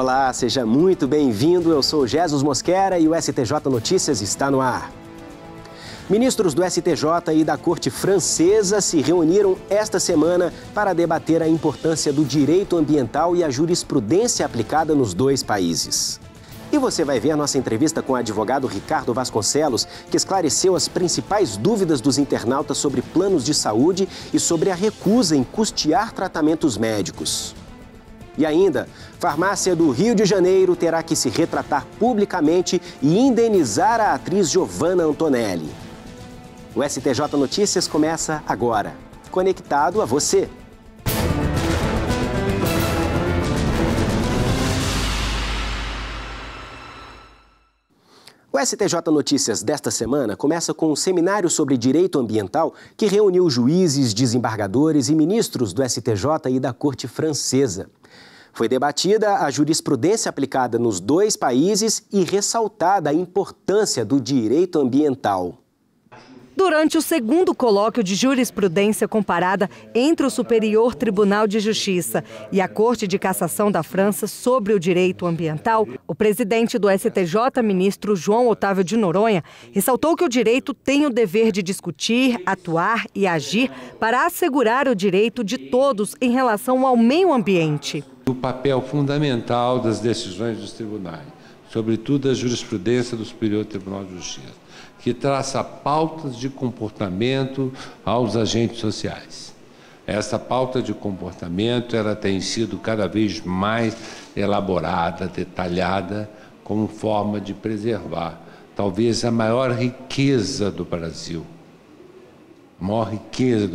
Olá, seja muito bem-vindo. Eu sou Jesus Mosquera e o STJ Notícias está no ar. Ministros do STJ e da Corte Francesa se reuniram esta semana para debater a importância do direito ambiental e a jurisprudência aplicada nos dois países. E você vai ver nossa entrevista com o advogado Ricardo Vasconcelos, que esclareceu as principais dúvidas dos internautas sobre planos de saúde e sobre a recusa em custear tratamentos médicos. E ainda, farmácia do Rio de Janeiro terá que se retratar publicamente e indenizar a atriz Giovanna Antonelli. O STJ Notícias começa agora. Conectado a você. O STJ Notícias desta semana começa com um seminário sobre direito ambiental que reuniu juízes, desembargadores e ministros do STJ e da Corte Francesa. Foi debatida a jurisprudência aplicada nos dois países e ressaltada a importância do direito ambiental. Durante o segundo colóquio de jurisprudência comparada entre o Superior Tribunal de Justiça e a Corte de Cassação da França sobre o direito ambiental, o presidente do STJ, ministro João Otávio de Noronha, ressaltou que o direito tem o dever de discutir, atuar e agir para assegurar o direito de todos em relação ao meio ambiente. O papel fundamental das decisões dos tribunais, sobretudo a jurisprudência do Superior Tribunal de Justiça que traça pautas de comportamento aos agentes sociais. Essa pauta de comportamento ela tem sido cada vez mais elaborada, detalhada, como forma de preservar talvez a maior riqueza do Brasil. A maior riqueza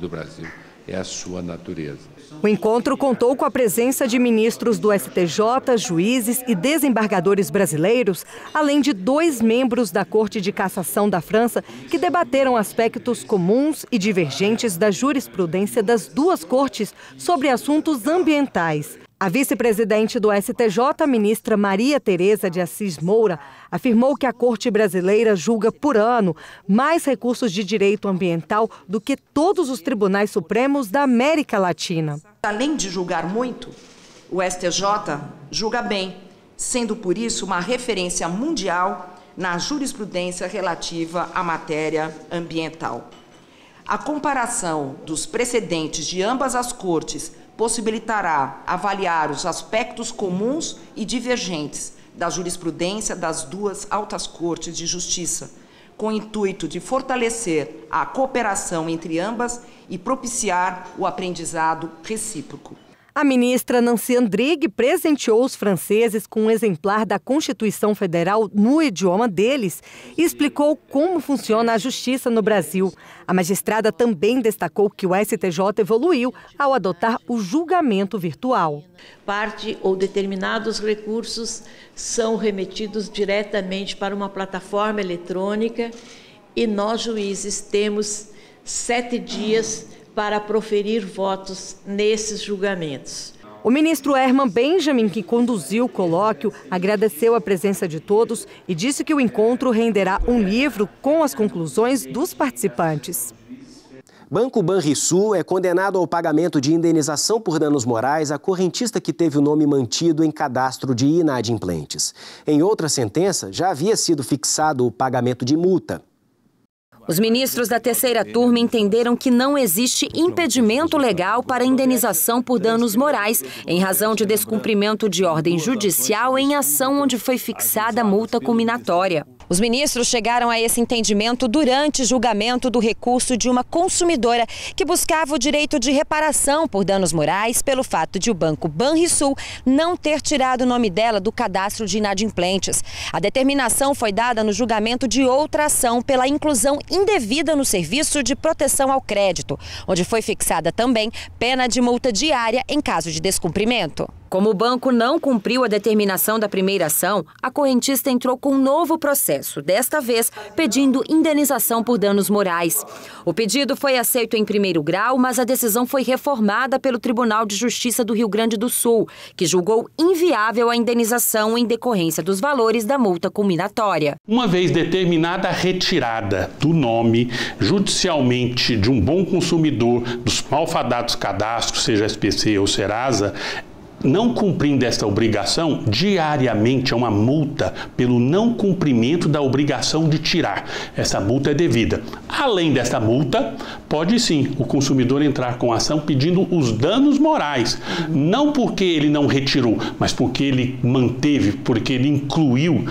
do Brasil é a sua natureza. O encontro contou com a presença de ministros do STJ, juízes e desembargadores brasileiros, além de dois membros da Corte de Cassação da França, que debateram aspectos comuns e divergentes da jurisprudência das duas cortes sobre assuntos ambientais. A vice-presidente do STJ, ministra Maria Tereza de Assis Moura, afirmou que a Corte brasileira julga por ano mais recursos de direito ambiental do que todos os tribunais supremos da América Latina. Além de julgar muito, o STJ julga bem, sendo por isso uma referência mundial na jurisprudência relativa à matéria ambiental. A comparação dos precedentes de ambas as cortes possibilitará avaliar os aspectos comuns e divergentes da jurisprudência das duas altas cortes de justiça, com o intuito de fortalecer a cooperação entre ambas e propiciar o aprendizado recíproco. A ministra Nancy Andrighi presenteou os franceses com um exemplar da Constituição Federal no idioma deles e explicou como funciona a justiça no Brasil. A magistrada também destacou que o STJ evoluiu ao adotar o julgamento virtual. Parte ou determinados recursos são remetidos diretamente para uma plataforma eletrônica e nós, juízes, temos sete dias para proferir votos nesses julgamentos. O ministro Herman Benjamin, que conduziu o colóquio, agradeceu a presença de todos e disse que o encontro renderá um livro com as conclusões dos participantes. Banco Banrisul é condenado ao pagamento de indenização por danos morais a correntista que teve o nome mantido em cadastro de inadimplentes. Em outra sentença, já havia sido fixado o pagamento de multa. Os ministros da terceira turma entenderam que não existe impedimento legal para indenização por danos morais em razão de descumprimento de ordem judicial em ação onde foi fixada multa culminatória. Os ministros chegaram a esse entendimento durante julgamento do recurso de uma consumidora que buscava o direito de reparação por danos morais pelo fato de o banco Banrisul não ter tirado o nome dela do cadastro de inadimplentes. A determinação foi dada no julgamento de outra ação pela inclusão indevida no serviço de proteção ao crédito, onde foi fixada também pena de multa diária em caso de descumprimento. Como o banco não cumpriu a determinação da primeira ação, a correntista entrou com um novo processo, desta vez pedindo indenização por danos morais. O pedido foi aceito em primeiro grau, mas a decisão foi reformada pelo Tribunal de Justiça do Rio Grande do Sul, que julgou inviável a indenização em decorrência dos valores da multa culminatória. Uma vez determinada a retirada do nome judicialmente de um bom consumidor dos malfadados cadastros, seja SPC ou Serasa, não cumprindo esta obrigação, diariamente é uma multa pelo não cumprimento da obrigação de tirar. Essa multa é devida. Além desta multa, pode sim o consumidor entrar com ação pedindo os danos morais, não porque ele não retirou, mas porque ele manteve, porque ele incluiu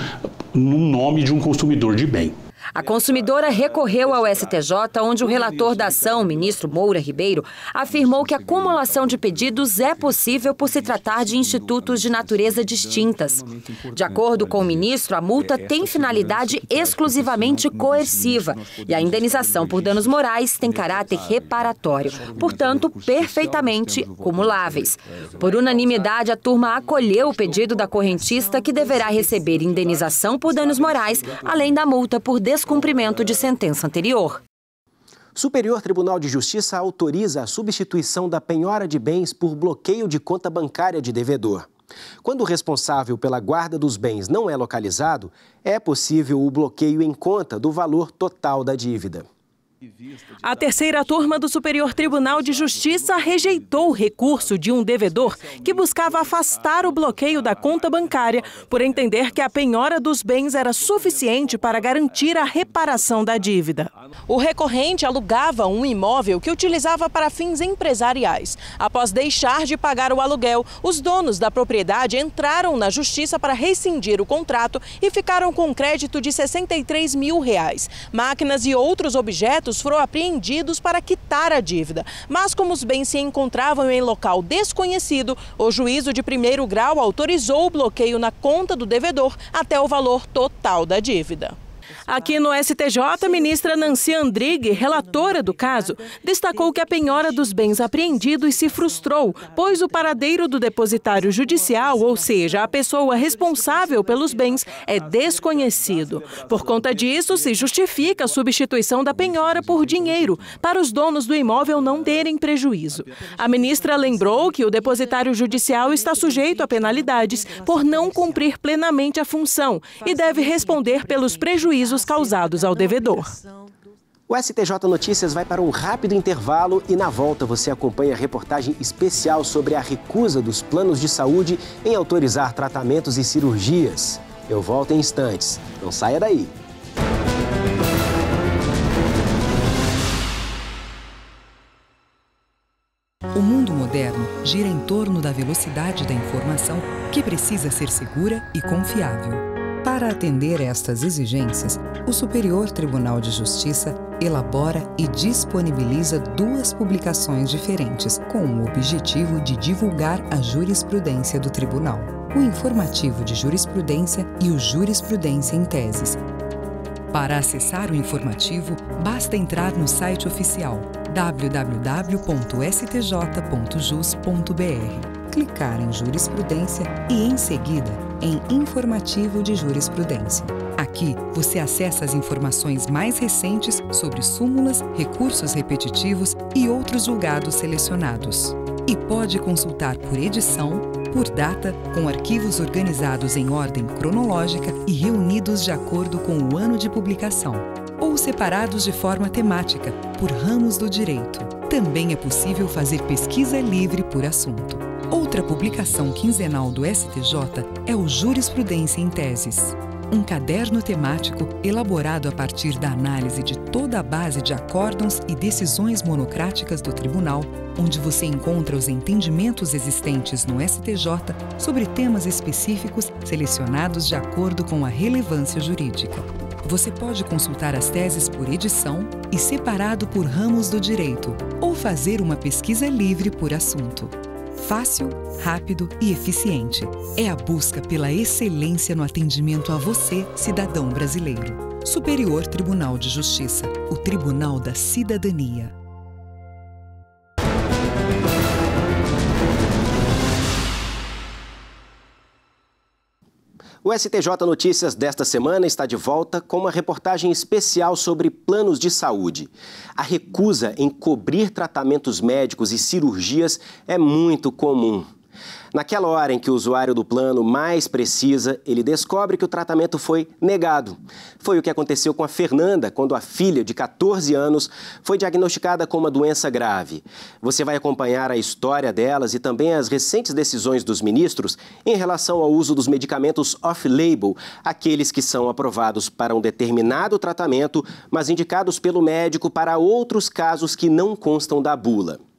no nome de um consumidor de bem. A consumidora recorreu ao STJ, onde o relator da ação, ministro Moura Ribeiro, afirmou que a acumulação de pedidos é possível por se tratar de institutos de natureza distintas. De acordo com o ministro, a multa tem finalidade exclusivamente coerciva e a indenização por danos morais tem caráter reparatório, portanto, perfeitamente cumuláveis. Por unanimidade, a turma acolheu o pedido da correntista, que deverá receber indenização por danos morais, além da multa por descumprimento de sentença anterior. Superior Tribunal de Justiça autoriza a substituição da penhora de bens por bloqueio de conta bancária de devedor. Quando o responsável pela guarda dos bens não é localizado, é possível o bloqueio em conta do valor total da dívida. A terceira turma do Superior Tribunal de Justiça rejeitou o recurso de um devedor que buscava afastar o bloqueio da conta bancária por entender que a penhora dos bens era suficiente para garantir a reparação da dívida. O recorrente alugava um imóvel que utilizava para fins empresariais. Após deixar de pagar o aluguel, os donos da propriedade entraram na justiça para rescindir o contrato e ficaram com crédito de 63 mil reais. Máquinas e outros objetos foram apreendidos para quitar a dívida. Mas como os bens se encontravam em local desconhecido, o juízo de primeiro grau autorizou o bloqueio na conta do devedor até o valor total da dívida. Aqui no STJ, a ministra Nancy Andrighi, relatora do caso, destacou que a penhora dos bens apreendidos se frustrou, pois o paradeiro do depositário judicial, ou seja, a pessoa responsável pelos bens, é desconhecido. Por conta disso, se justifica a substituição da penhora por dinheiro, para os donos do imóvel não terem prejuízo. A ministra lembrou que o depositário judicial está sujeito a penalidades por não cumprir plenamente a função e deve responder pelos prejuízos prejuízos causados ao devedor. O STJ Notícias vai para um rápido intervalo e na volta você acompanha a reportagem especial sobre a recusa dos planos de saúde em autorizar tratamentos e cirurgias. Eu volto em instantes. Não saia daí. O mundo moderno gira em torno da velocidade da informação que precisa ser segura e confiável. Para atender estas exigências, o Superior Tribunal de Justiça elabora e disponibiliza duas publicações diferentes com o objetivo de divulgar a jurisprudência do tribunal: o Informativo de Jurisprudência e o Jurisprudência em Teses. Para acessar o informativo, basta entrar no site oficial www.stj.jus.br clicar em Jurisprudência e, em seguida, em Informativo de Jurisprudência. Aqui você acessa as informações mais recentes sobre súmulas, recursos repetitivos e outros julgados selecionados. E pode consultar por edição, por data, com arquivos organizados em ordem cronológica e reunidos de acordo com o ano de publicação, ou separados de forma temática, por ramos do direito. Também é possível fazer pesquisa livre por assunto. Outra publicação quinzenal do STJ é o Jurisprudência em Teses, um caderno temático elaborado a partir da análise de toda a base de acórdãos e decisões monocráticas do Tribunal, onde você encontra os entendimentos existentes no STJ sobre temas específicos selecionados de acordo com a relevância jurídica. Você pode consultar as teses por edição e separado por ramos do direito, ou fazer uma pesquisa livre por assunto fácil, rápido e eficiente. É a busca pela excelência no atendimento a você, cidadão brasileiro. Superior Tribunal de Justiça, o Tribunal da Cidadania. O STJ Notícias desta semana está de volta com uma reportagem especial sobre planos de saúde. A recusa em cobrir tratamentos médicos e cirurgias é muito comum. Naquela hora em que o usuário do plano mais precisa, ele descobre que o tratamento foi negado. Foi o que aconteceu com a Fernanda, quando a filha de 14 anos foi diagnosticada com uma doença grave. Você vai acompanhar a história delas e também as recentes decisões dos ministros em relação ao uso dos medicamentos off-label, aqueles que são aprovados para um determinado tratamento, mas indicados pelo médico para outros casos que não constam da bula.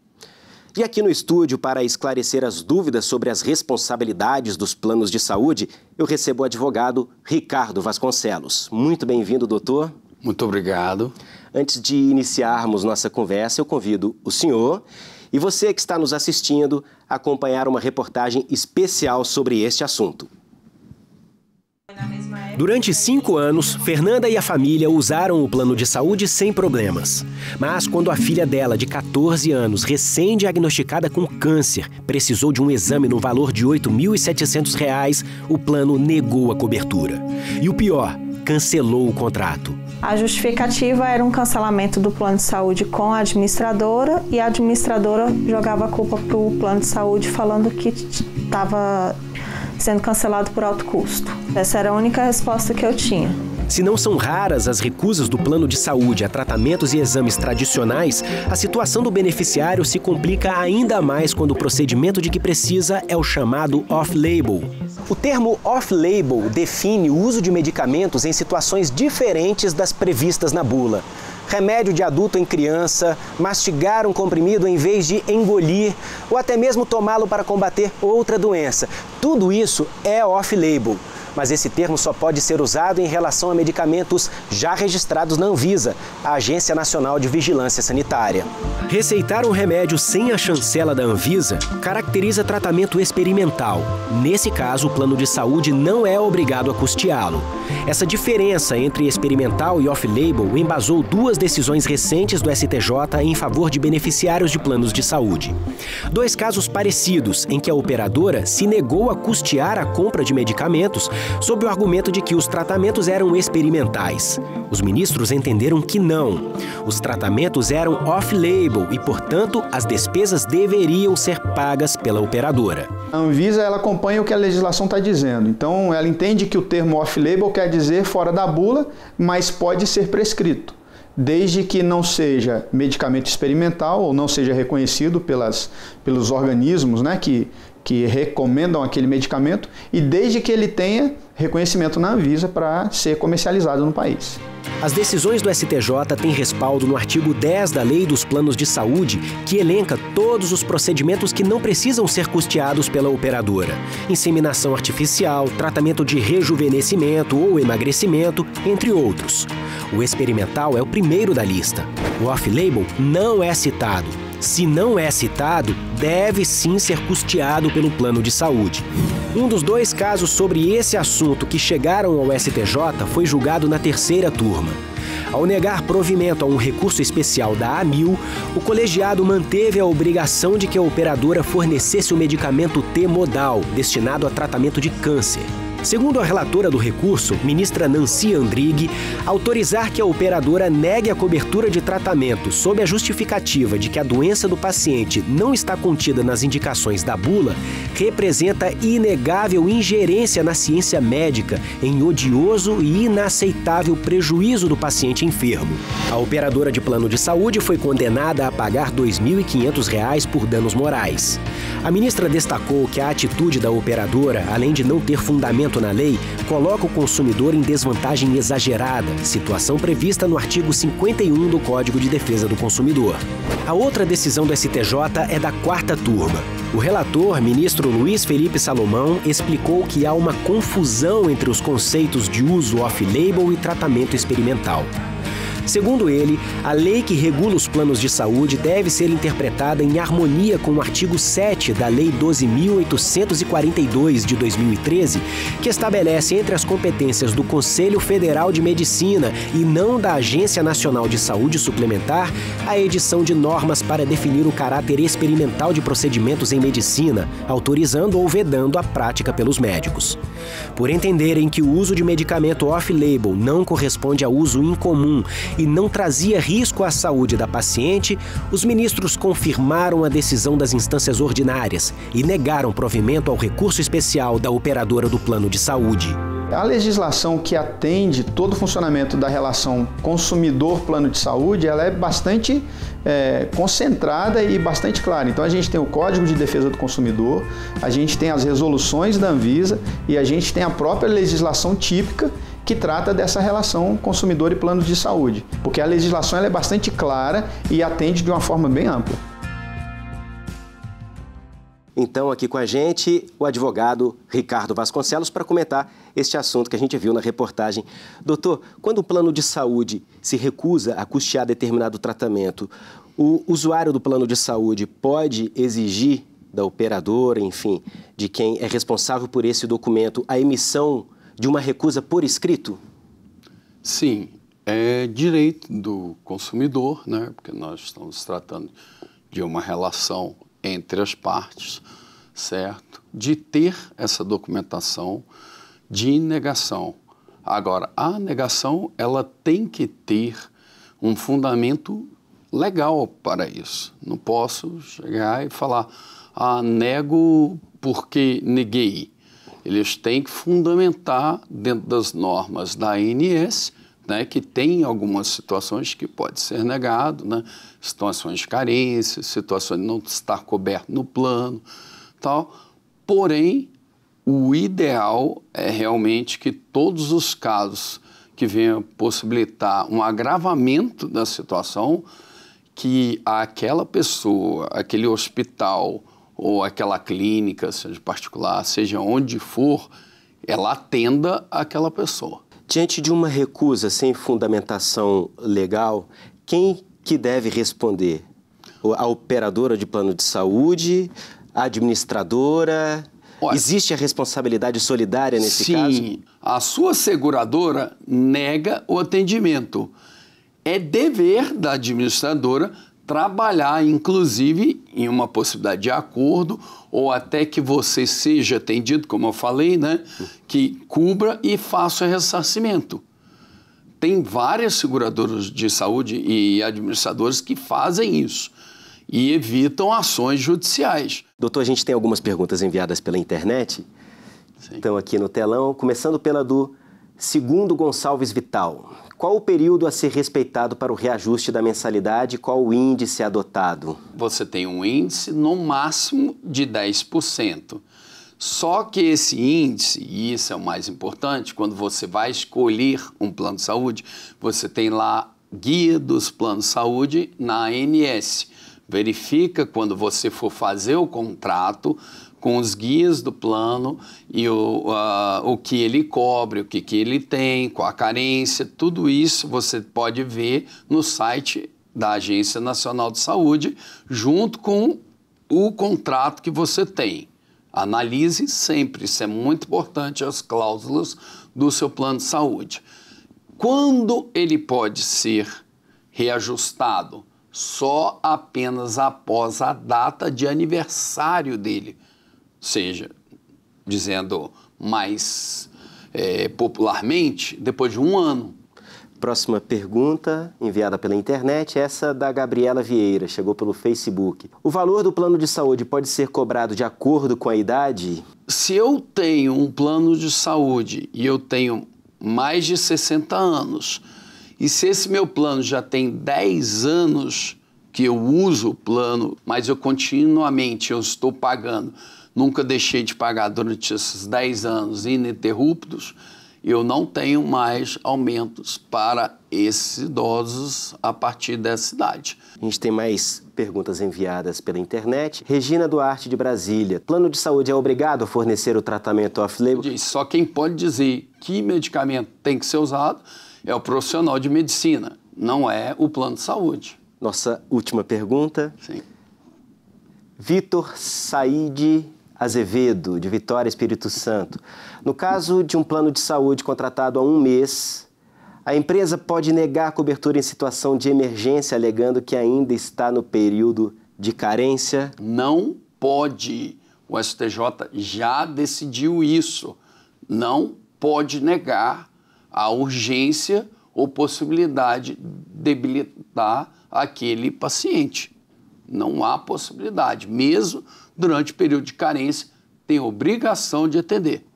E aqui no estúdio, para esclarecer as dúvidas sobre as responsabilidades dos planos de saúde, eu recebo o advogado Ricardo Vasconcelos. Muito bem-vindo, doutor. Muito obrigado. Antes de iniciarmos nossa conversa, eu convido o senhor e você que está nos assistindo a acompanhar uma reportagem especial sobre este assunto. Durante cinco anos, Fernanda e a família usaram o plano de saúde sem problemas. Mas quando a filha dela, de 14 anos, recém-diagnosticada com câncer, precisou de um exame no valor de R$ 8.700, o plano negou a cobertura. E o pior, cancelou o contrato. A justificativa era um cancelamento do plano de saúde com a administradora e a administradora jogava a culpa para o plano de saúde, falando que estava sendo cancelado por alto custo. Essa era a única resposta que eu tinha. Se não são raras as recusas do plano de saúde a tratamentos e exames tradicionais, a situação do beneficiário se complica ainda mais quando o procedimento de que precisa é o chamado off-label. O termo off-label define o uso de medicamentos em situações diferentes das previstas na bula remédio de adulto em criança, mastigar um comprimido em vez de engolir ou até mesmo tomá-lo para combater outra doença. Tudo isso é off-label mas esse termo só pode ser usado em relação a medicamentos já registrados na Anvisa, a Agência Nacional de Vigilância Sanitária. Receitar um remédio sem a chancela da Anvisa caracteriza tratamento experimental. Nesse caso, o plano de saúde não é obrigado a custeá-lo. Essa diferença entre experimental e off-label embasou duas decisões recentes do STJ em favor de beneficiários de planos de saúde. Dois casos parecidos em que a operadora se negou a custear a compra de medicamentos sob o argumento de que os tratamentos eram experimentais. Os ministros entenderam que não. Os tratamentos eram off-label e, portanto, as despesas deveriam ser pagas pela operadora. A Anvisa ela acompanha o que a legislação está dizendo. Então, ela entende que o termo off-label quer dizer fora da bula, mas pode ser prescrito desde que não seja medicamento experimental ou não seja reconhecido pelas, pelos organismos né, que, que recomendam aquele medicamento e desde que ele tenha reconhecimento na Anvisa para ser comercializado no país. As decisões do STJ têm respaldo no artigo 10 da Lei dos Planos de Saúde, que elenca todos os procedimentos que não precisam ser custeados pela operadora: inseminação artificial, tratamento de rejuvenescimento ou emagrecimento, entre outros. O experimental é o primeiro da lista. O off-label não é citado. Se não é citado, deve sim ser custeado pelo plano de saúde. Um dos dois casos sobre esse assunto que chegaram ao STJ foi julgado na terceira turma. Ao negar provimento a um recurso especial da AMIL, o colegiado manteve a obrigação de que a operadora fornecesse o medicamento T-modal, destinado a tratamento de câncer. Segundo a relatora do recurso, ministra Nancy Andrighi, autorizar que a operadora negue a cobertura de tratamento sob a justificativa de que a doença do paciente não está contida nas indicações da bula representa inegável ingerência na ciência médica em odioso e inaceitável prejuízo do paciente enfermo. A operadora de plano de saúde foi condenada a pagar R$ 2.500 por danos morais. A ministra destacou que a atitude da operadora, além de não ter fundamento na lei coloca o consumidor em desvantagem exagerada, situação prevista no artigo 51 do Código de Defesa do Consumidor. A outra decisão do STJ é da quarta turma. O relator, ministro Luiz Felipe Salomão, explicou que há uma confusão entre os conceitos de uso off-label e tratamento experimental. Segundo ele, a lei que regula os planos de saúde deve ser interpretada em harmonia com o artigo 7 da Lei 12.842 de 2013, que estabelece entre as competências do Conselho Federal de Medicina e não da Agência Nacional de Saúde Suplementar a edição de normas para definir o caráter experimental de procedimentos em medicina, autorizando ou vedando a prática pelos médicos. Por entenderem que o uso de medicamento off-label não corresponde a uso incomum e não trazia risco à saúde da paciente, os ministros confirmaram a decisão das instâncias ordinárias e negaram provimento ao recurso especial da operadora do plano de saúde. A legislação que atende todo o funcionamento da relação consumidor-plano de saúde, ela é bastante é, concentrada e bastante clara. Então a gente tem o Código de Defesa do Consumidor, a gente tem as resoluções da Anvisa e a gente tem a própria legislação típica que trata dessa relação consumidor e plano de saúde, porque a legislação é bastante clara e atende de uma forma bem ampla. Então, aqui com a gente, o advogado Ricardo Vasconcelos para comentar este assunto que a gente viu na reportagem. Doutor, quando o plano de saúde se recusa a custear determinado tratamento, o usuário do plano de saúde pode exigir da operadora, enfim, de quem é responsável por esse documento, a emissão de uma recusa por escrito? Sim, é direito do consumidor, né? porque nós estamos tratando de uma relação entre as partes, certo? De ter essa documentação de negação. Agora, a negação ela tem que ter um fundamento legal para isso. Não posso chegar e falar, ah, nego porque neguei. Eles têm que fundamentar dentro das normas da ANS né, que tem algumas situações que pode ser negado, né, situações de carência, situações de não estar coberto no plano, tal. Porém, o ideal é realmente que todos os casos que venham possibilitar um agravamento da situação, que aquela pessoa, aquele hospital ou aquela clínica, seja particular, seja onde for, ela atenda aquela pessoa. Diante de uma recusa sem fundamentação legal, quem que deve responder? A operadora de plano de saúde, a administradora? Olha, Existe a responsabilidade solidária nesse sim, caso? Sim, a sua seguradora nega o atendimento. É dever da administradora trabalhar, inclusive, em uma possibilidade de acordo ou até que você seja atendido, como eu falei, né, que cubra e faça o ressarcimento. Tem várias seguradoras de saúde e administradores que fazem isso e evitam ações judiciais. Doutor, a gente tem algumas perguntas enviadas pela internet. Sim. Estão aqui no telão, começando pela do Segundo Gonçalves Vital. Qual o período a ser respeitado para o reajuste da mensalidade e qual o índice adotado? Você tem um índice no máximo de 10%. Só que esse índice, e isso é o mais importante, quando você vai escolher um plano de saúde, você tem lá guia dos planos de saúde na ANS. Verifica quando você for fazer o contrato, com os guias do plano e o, uh, o que ele cobre, o que, que ele tem, com a carência, tudo isso você pode ver no site da Agência Nacional de Saúde, junto com o contrato que você tem. Analise sempre, isso é muito importante, as cláusulas do seu plano de saúde. Quando ele pode ser reajustado? Só apenas após a data de aniversário dele seja, dizendo mais é, popularmente, depois de um ano. Próxima pergunta, enviada pela internet, essa da Gabriela Vieira, chegou pelo Facebook. O valor do plano de saúde pode ser cobrado de acordo com a idade? Se eu tenho um plano de saúde e eu tenho mais de 60 anos, e se esse meu plano já tem 10 anos que eu uso o plano, mas eu continuamente eu estou pagando nunca deixei de pagar durante esses 10 anos ininterruptos, eu não tenho mais aumentos para esses idosos a partir dessa idade. A gente tem mais perguntas enviadas pela internet. Regina Duarte de Brasília. Plano de saúde é obrigado a fornecer o tratamento off-label? Só quem pode dizer que medicamento tem que ser usado é o profissional de medicina, não é o plano de saúde. Nossa última pergunta. Sim. Vitor Saide Azevedo, de Vitória Espírito Santo. No caso de um plano de saúde contratado há um mês, a empresa pode negar cobertura em situação de emergência, alegando que ainda está no período de carência? Não pode. O STJ já decidiu isso. Não pode negar a urgência ou possibilidade de debilitar aquele paciente. Não há possibilidade, mesmo durante o período de carência, tem obrigação de atender.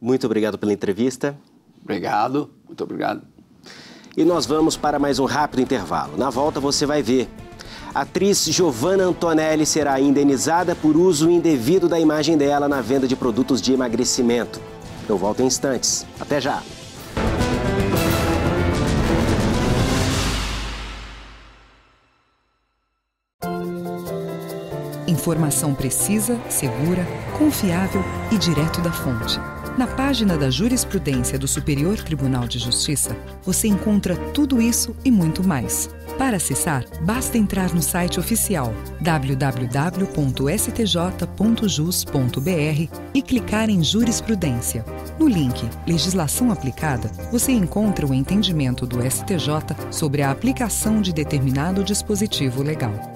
Muito obrigado pela entrevista. Obrigado, muito obrigado. E nós vamos para mais um rápido intervalo. Na volta você vai ver. A atriz Giovanna Antonelli será indenizada por uso indevido da imagem dela na venda de produtos de emagrecimento. Eu volto em instantes. Até já! Informação precisa, segura, confiável e direto da fonte. Na página da jurisprudência do Superior Tribunal de Justiça, você encontra tudo isso e muito mais. Para acessar, basta entrar no site oficial www.stj.jus.br e clicar em Jurisprudência. No link Legislação Aplicada, você encontra o entendimento do STJ sobre a aplicação de determinado dispositivo legal.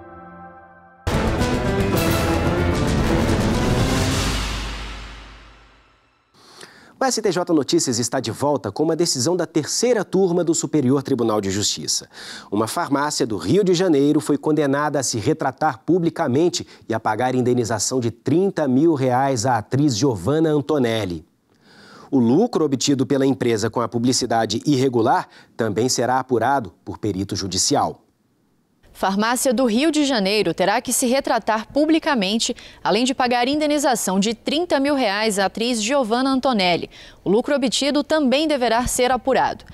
O STJ Notícias está de volta com uma decisão da terceira turma do Superior Tribunal de Justiça. Uma farmácia do Rio de Janeiro foi condenada a se retratar publicamente e a pagar indenização de 30 mil reais à atriz Giovanna Antonelli. O lucro obtido pela empresa com a publicidade irregular também será apurado por perito judicial. Farmácia do Rio de Janeiro terá que se retratar publicamente, além de pagar indenização de 30 mil reais à atriz Giovanna Antonelli. O lucro obtido também deverá ser apurado.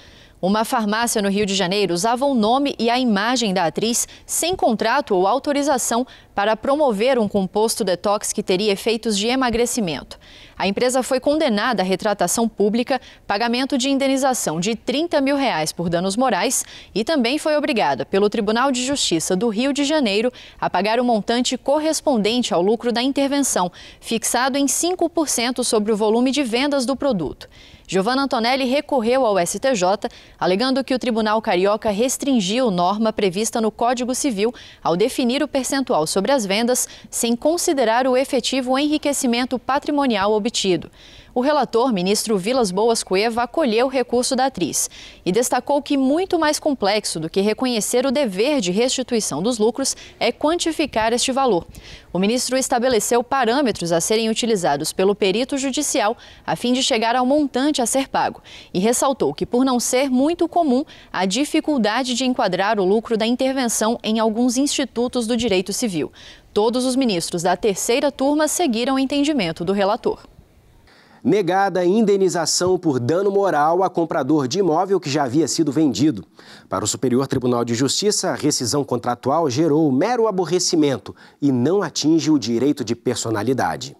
Uma farmácia no Rio de Janeiro usava o nome e a imagem da atriz sem contrato ou autorização para promover um composto detox que teria efeitos de emagrecimento. A empresa foi condenada à retratação pública, pagamento de indenização de 30 mil reais por danos morais e também foi obrigada pelo Tribunal de Justiça do Rio de Janeiro a pagar o montante correspondente ao lucro da intervenção, fixado em 5% sobre o volume de vendas do produto. Giovanna Antonelli recorreu ao STJ, alegando que o Tribunal Carioca restringiu norma prevista no Código Civil ao definir o percentual sobre as vendas sem considerar o efetivo enriquecimento patrimonial obtido. O relator, ministro Vilas Boas Cueva, acolheu o recurso da atriz e destacou que muito mais complexo do que reconhecer o dever de restituição dos lucros é quantificar este valor. O ministro estabeleceu parâmetros a serem utilizados pelo perito judicial a fim de chegar ao montante a ser pago e ressaltou que, por não ser muito comum, a dificuldade de enquadrar o lucro da intervenção em alguns institutos do direito civil. Todos os ministros da terceira turma seguiram o entendimento do relator negada indenização por dano moral a comprador de imóvel que já havia sido vendido. Para o Superior Tribunal de Justiça, a rescisão contratual gerou mero aborrecimento e não atinge o direito de personalidade.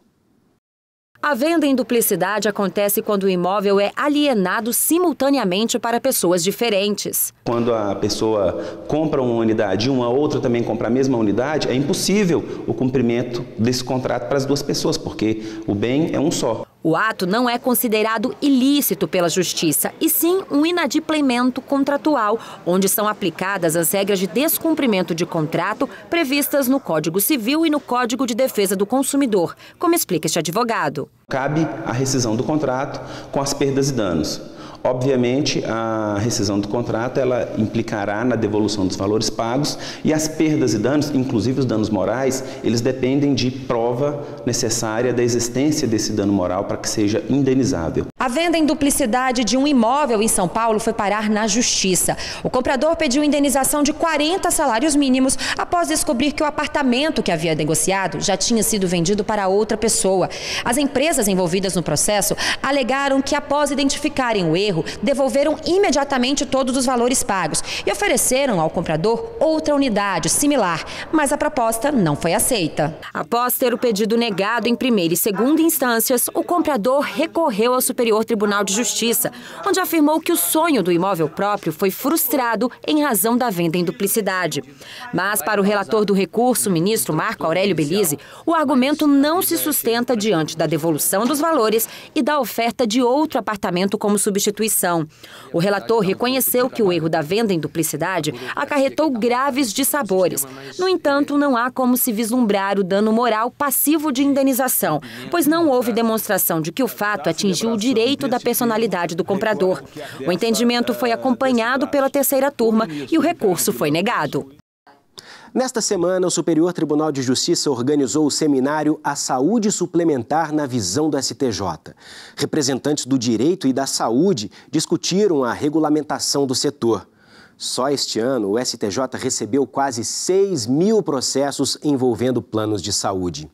A venda em duplicidade acontece quando o imóvel é alienado simultaneamente para pessoas diferentes. Quando a pessoa compra uma unidade e uma outra também compra a mesma unidade, é impossível o cumprimento desse contrato para as duas pessoas, porque o bem é um só. O ato não é considerado ilícito pela Justiça, e sim um inadimplemento contratual, onde são aplicadas as regras de descumprimento de contrato previstas no Código Civil e no Código de Defesa do Consumidor, como explica este advogado. Cabe a rescisão do contrato com as perdas e danos. Obviamente, a rescisão do contrato ela implicará na devolução dos valores pagos e as perdas e danos, inclusive os danos morais, eles dependem de prova necessária da existência desse dano moral para que seja indenizável. A venda em duplicidade de um imóvel em São Paulo foi parar na justiça. O comprador pediu indenização de 40 salários mínimos após descobrir que o apartamento que havia negociado já tinha sido vendido para outra pessoa. As empresas envolvidas no processo alegaram que, após identificarem o erro, devolveram imediatamente todos os valores pagos e ofereceram ao comprador outra unidade similar, mas a proposta não foi aceita. Após ter o pedido negado em primeira e segunda instâncias, o comprador recorreu ao Superior Tribunal de Justiça, onde afirmou que o sonho do imóvel próprio foi frustrado em razão da venda em duplicidade. Mas, para o relator do recurso, ministro Marco Aurélio Belize, o argumento não se sustenta diante da devolução dos valores e da oferta de outro apartamento como substituição. O relator reconheceu que o erro da venda em duplicidade acarretou graves dissabores. No entanto, não há como se vislumbrar o dano moral passivo de indenização, pois não houve demonstração de que o fato atingiu o direito da personalidade do comprador. O entendimento foi acompanhado pela terceira turma e o recurso foi negado. Nesta semana, o Superior Tribunal de Justiça organizou o seminário A Saúde Suplementar na Visão do STJ. Representantes do direito e da saúde discutiram a regulamentação do setor. Só este ano, o STJ recebeu quase 6 mil processos envolvendo planos de saúde.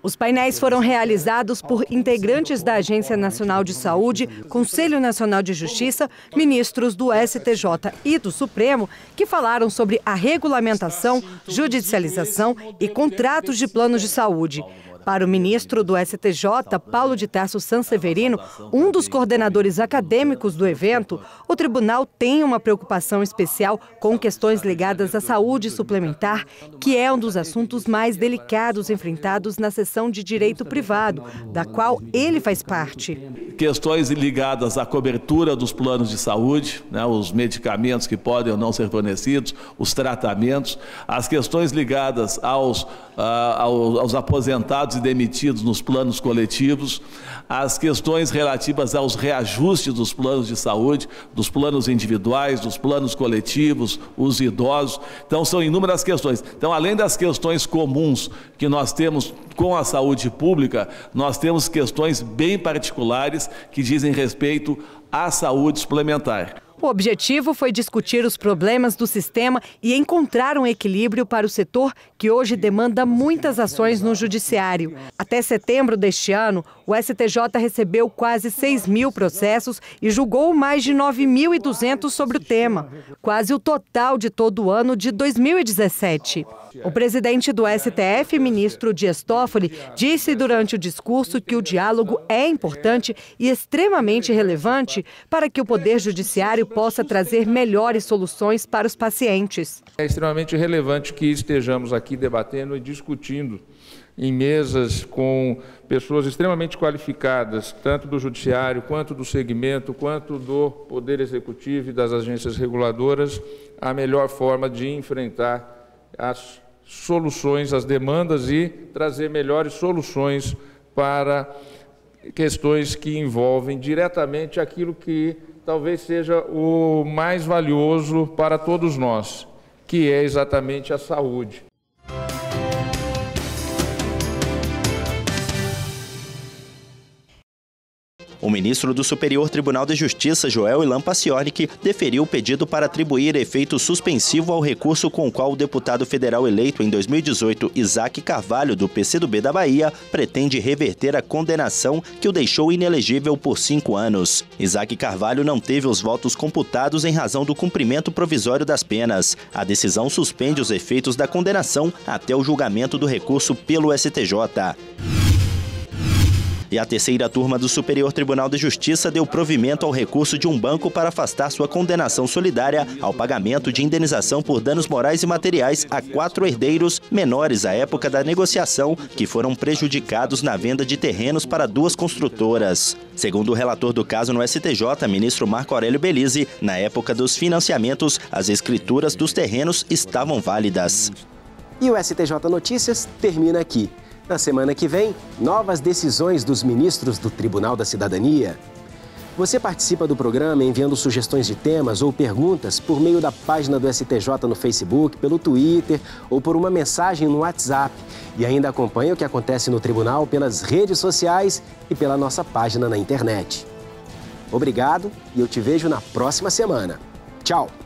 Os painéis foram realizados por integrantes da Agência Nacional de Saúde, Conselho Nacional de Justiça, ministros do STJ e do Supremo, que falaram sobre a regulamentação, judicialização e contratos de planos de saúde. Para o ministro do STJ, Paulo de Tarso Sanseverino, um dos coordenadores acadêmicos do evento, o tribunal tem uma preocupação especial com questões ligadas à saúde suplementar, que é um dos assuntos mais delicados enfrentados na seção de direito privado, da qual ele faz parte. Questões ligadas à cobertura dos planos de saúde, né, os medicamentos que podem ou não ser fornecidos, os tratamentos, as questões ligadas aos, uh, aos, aos aposentados e demitidos nos planos coletivos, as questões relativas aos reajustes dos planos de saúde, dos planos individuais, dos planos coletivos, os idosos. Então, são inúmeras questões. Então, além das questões comuns que nós temos com a saúde pública, nós temos questões bem particulares que dizem respeito à saúde suplementar. O objetivo foi discutir os problemas do sistema e encontrar um equilíbrio para o setor que hoje demanda muitas ações no judiciário. Até setembro deste ano, o STJ recebeu quase 6 mil processos e julgou mais de 9.200 sobre o tema, quase o total de todo o ano de 2017. O presidente do STF, ministro Dias Toffoli, disse durante o discurso que o diálogo é importante e extremamente relevante para que o Poder Judiciário possa trazer melhores soluções para os pacientes. É extremamente relevante que estejamos aqui debatendo e discutindo em mesas com pessoas extremamente qualificadas, tanto do judiciário, quanto do segmento, quanto do poder executivo e das agências reguladoras, a melhor forma de enfrentar as soluções às demandas e trazer melhores soluções para questões que envolvem diretamente aquilo que talvez seja o mais valioso para todos nós, que é exatamente a saúde. O ministro do Superior Tribunal de Justiça, Joel Ilan Paciornik, deferiu o pedido para atribuir efeito suspensivo ao recurso com o qual o deputado federal eleito em 2018, Isaac Carvalho, do PCdoB da Bahia, pretende reverter a condenação que o deixou inelegível por cinco anos. Isaac Carvalho não teve os votos computados em razão do cumprimento provisório das penas. A decisão suspende os efeitos da condenação até o julgamento do recurso pelo STJ. E a terceira turma do Superior Tribunal de Justiça deu provimento ao recurso de um banco para afastar sua condenação solidária ao pagamento de indenização por danos morais e materiais a quatro herdeiros menores à época da negociação que foram prejudicados na venda de terrenos para duas construtoras. Segundo o relator do caso no STJ, ministro Marco Aurélio Belize, na época dos financiamentos, as escrituras dos terrenos estavam válidas. E o STJ Notícias termina aqui. Na semana que vem, novas decisões dos ministros do Tribunal da Cidadania. Você participa do programa enviando sugestões de temas ou perguntas por meio da página do STJ no Facebook, pelo Twitter ou por uma mensagem no WhatsApp. E ainda acompanhe o que acontece no tribunal pelas redes sociais e pela nossa página na internet. Obrigado e eu te vejo na próxima semana. Tchau!